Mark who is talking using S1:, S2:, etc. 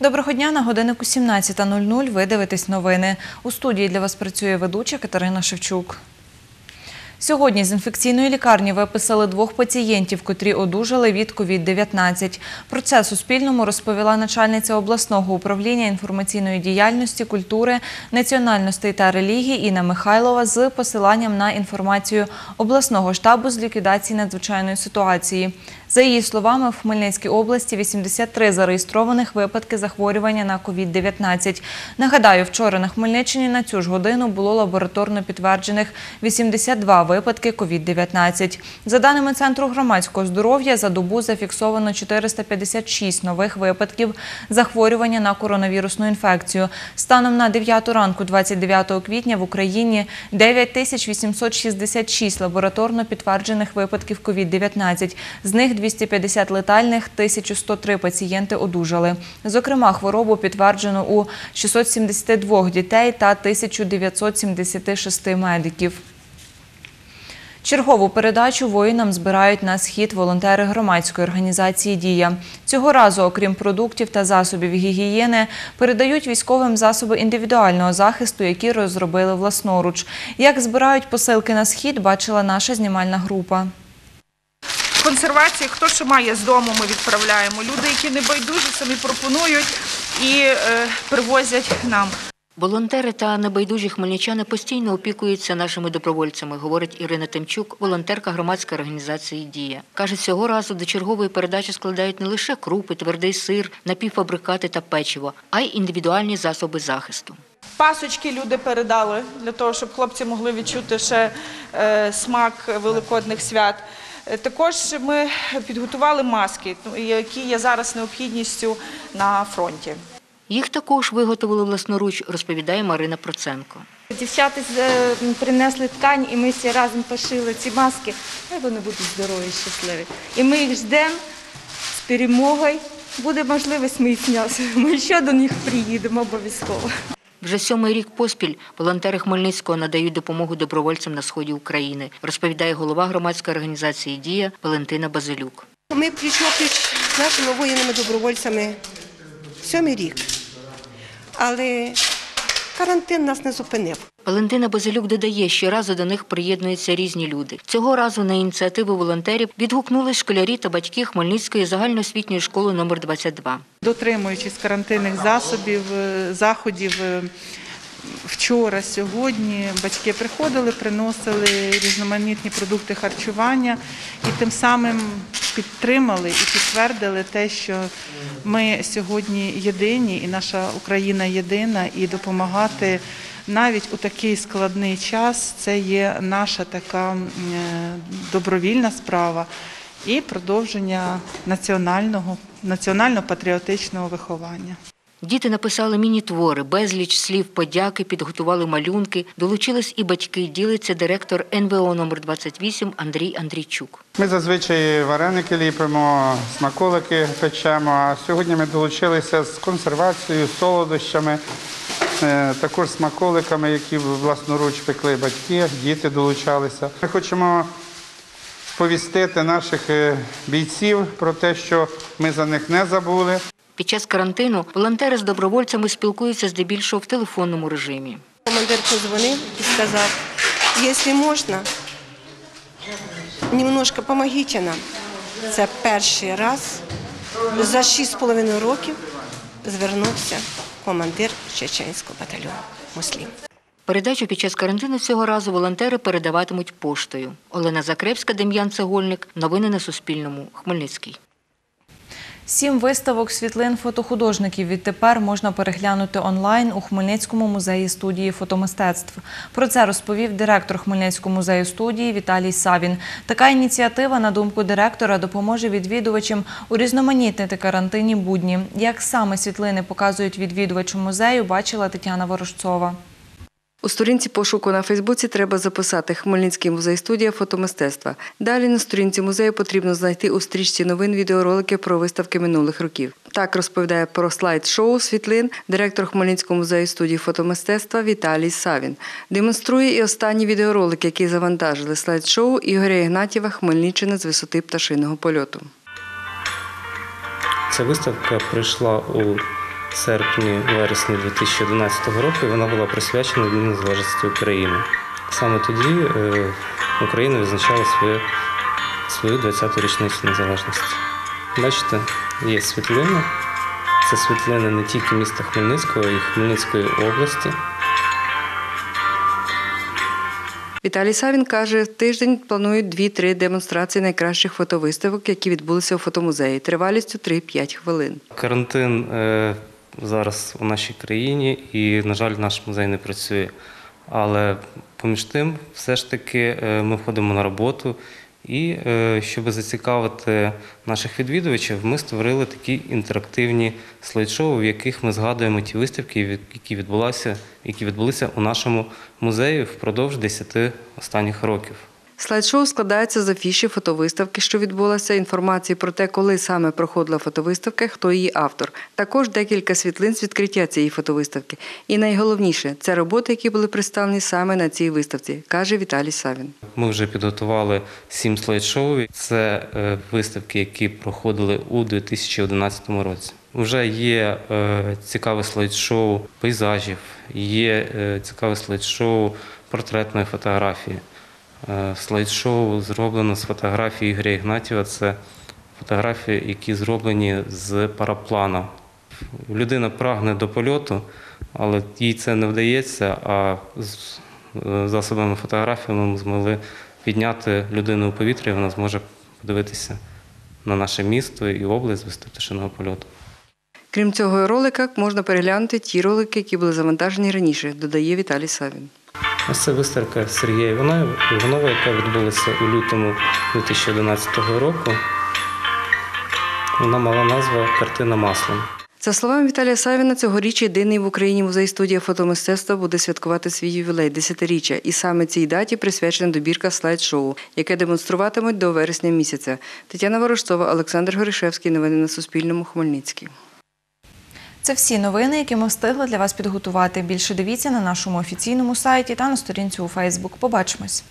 S1: Доброго дня на годиннику 17.00 ви дивитесь новини. У студії для вас працює ведуча Катерина Шевчук. Сьогодні з інфекційної лікарні виписали двох пацієнтів, котрі одужали від COVID-19. Про це Суспільному розповіла начальниця обласного управління інформаційної діяльності, культури, національностей та релігії Інна Михайлова з посиланням на інформацію обласного штабу з ліквідації надзвичайної ситуації. За її словами, в Хмельницькій області 83 зареєстрованих випадки захворювання на COVID-19. Нагадаю, вчора на Хмельниччині на цю ж годину було лабораторно підтверджених 82 випадки COVID-19. За даними Центру громадського здоров'я, за добу зафіксовано 456 нових випадків захворювання на коронавірусну інфекцію. Станом на 9 ранку 29 квітня в Україні 9866 лабораторно підтверджених випадків COVID-19. З них 250 летальних, 1103 пацієнти одужали. Зокрема, хворобу підтверджено у 672 дітей та 1976 медиків. Чергову передачу воїнам збирають на схід волонтери громадської організації Дія. Цього разу, окрім продуктів та засобів гігієни, передають військовим засоби індивідуального захисту, які розробили власноруч. Як збирають посилки на схід, бачила наша знімальна група.
S2: Консервації, хто що має з дому, ми відправляємо. Люди, які не байдужі, самі пропонують і е, привозять нам.
S3: Волонтери та небайдужі хмельничани постійно опікуються нашими добровольцями, говорить Ірина Тимчук, волонтерка громадської організації Дія. Каже, цього разу до чергової передачі складають не лише крупи, твердий сир, напівфабрикати та печиво, а й індивідуальні засоби захисту.
S2: Пасочки люди передали для того, щоб хлопці могли відчути ще е, смак великодних свят. Також ми підготували маски, ну, які є зараз необхідністю на фронті.
S3: Їх також виготовили власноруч, розповідає Марина Проценко.
S4: Дівчата е, принесли ткань, і ми всі разом пошили ці маски. Хай вони будуть здорові, щасливі. І ми їх ждемо з перемогою. Буде можливість, ми їх Ми ще до них приїдемо обов'язково.
S3: Вже сьомий рік поспіль волонтери Хмельницького надають допомогу добровольцям на сході України, розповідає голова громадської організації Дія Валентина Базилюк.
S5: Ми прийшли з нашими воїнами-добровольцями сьомий рік. Але карантин нас не зупинив.
S3: Валентина Базилюк додає, що разу до них приєднуються різні люди. Цього разу на ініціативу волонтерів відгукнулись школярі та батьки Хмельницької загальноосвітньої школи номер 22.
S2: Дотримуючись карантинних засобів, е, заходів. е, Вчора, сьогодні батьки приходили, приносили різноманітні продукти харчування і тим самим підтримали і підтвердили те, що ми сьогодні єдині, і наша Україна єдина, і допомагати навіть у такий складний час це є наша така е, добровільна справа і продовження національного національно-патріотичного виховання.
S3: Діти написали міні-твори, безліч слів подяки, підготували малюнки. Долучились і батьки, ділиться директор НВО номер 28 Андрій Андрійчук.
S6: Ми зазвичай вареники ліпимо, смаколики печемо, а сьогодні ми долучилися з консервацією, солодощами, також смаколиками, які власноруч пекли батьки, діти долучалися. Ми хочемо сповістити наших е, бійців про те, що ми за них не забули.
S3: Під час карантину волонтери з добровольцями спілкуються здебільшого в телефонному режимі.
S5: Командир позвонив і сказав, якщо можна, немножко допомогіть нам. Це перший раз за 6,5 років звернувся командир Чеченського батальйону Муслім.
S3: Передачу під час карантину цього разу волонтери передаватимуть поштою. Олена Закревська, Дем'ян Цегольник. Новини на Суспільному. Хмельницький.
S1: Сім виставок світлин фотохудожників відтепер можна переглянути онлайн у Хмельницькому музеї студії фотомистецтв. Про це розповів директор Хмельницького музею студії Віталій Савін. Така ініціатива, на думку директора, допоможе відвідувачам урізноманітнити карантинні будні. Як саме світлини показують відвідувачу музею, бачила Тетяна Ворожцова.
S7: У сторінці пошуку на Фейсбуці треба записати Хмельницький музей студія фотомистецтва. Далі на сторінці музею потрібно знайти у стрічці новин відеоролики про виставки минулих років. Так розповідає про слайд-шоу світлин директор Хмельницького музею студії фотомистецтва Віталій Савін. Демонструє і останні відеоролики, які завантажили слайд-шоу Ігоря Ігнатєва Хмельниччина з висоти пташиного польоту.
S8: Ця виставка прийшла у серпні, вересні 2011 року. і Вона була присвячена Дню Незалежності України. Саме тоді е, Україна відзначала своє, свою 20-ту річницю незалежності. Бачите, є світлини. Це світлини не тільки міста Хмельницького, а й Хмельницької області.
S7: Віталій Савін каже, тиждень планують 2-3 демонстрації найкращих фотовиставок, які відбулися у фотомузеї, тривалістю 3-5 хвилин.
S8: Карантин е, зараз у нашій країні, і, на жаль, наш музей не працює. Але поміж тим, все ж таки, е, ми ходимо на роботу. І е, щоб зацікавити наших відвідувачів, ми створили такі інтерактивні слайд-шоу, в яких ми згадуємо ті виставки, які відбулися, які відбулися у нашому музеї впродовж 10 останніх років.
S7: Слайд-шоу складається з афіші фотовиставки, що відбулася, інформації про те, коли саме проходила фотовиставка, хто її автор. Також декілька світлин з відкриття цієї фотовиставки. І найголовніше це роботи, які були представлені саме на цій виставці, каже Віталій Савін.
S8: Ми вже підготували сім слайд-шоу. Це е, виставки, які проходили у 2011 році. Вже є е, цікаве слайд-шоу пейзажів, є е, цікаве слайд-шоу портретної фотографії. Е, Слайд-шоу зроблено з фотографії Ігоря Ігнатіва. Це фотографії, які зроблені з параплана. Людина прагне до польоту, але їй це не вдається. А з е, засобами фотографії ми змогли підняти людину у повітря, і вона зможе подивитися на наше місто і область з високо польоту.
S7: Крім цього ролика, можна переглянути ті ролики, які були завантажені раніше, додає Віталій Савін.
S8: Ось це виставка Сергія Іванова, яка відбулася у лютому 2011 року. Вона мала назву Картина маслом.
S7: За словами Віталія Савіна, цьогоріч єдиний в Україні музей студія фотомистецтва буде святкувати свій ювілей десятиріччя, і саме цій даті присвячена добірка слайд-шоу, яке демонструватимуть до вересня місяця. Тетяна Ворожцова, Олександр Горішевський. Новини на Суспільному. Хмельницький.
S1: Це всі новини, які ми встигли для вас підготувати. Більше дивіться на нашому офіційному сайті та на сторінці у Фейсбук. Побачимось.